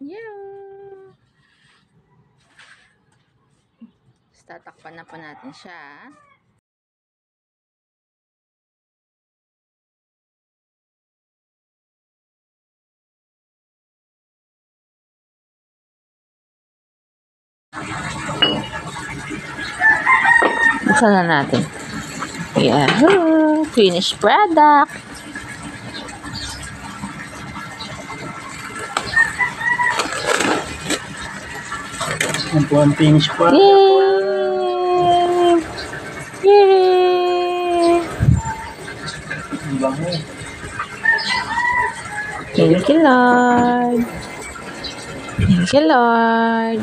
Yeah. Tatakpan na po natin siya. Buksan na natin. Yahoo! Finished product! Yan po ang finish po. Yay! Yay! Ang bango. Thank you, Lord. Thank you, Lord.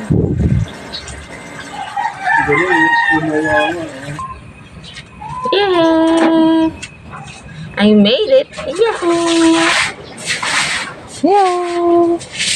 Yay! I made it! Yahoo! Yay!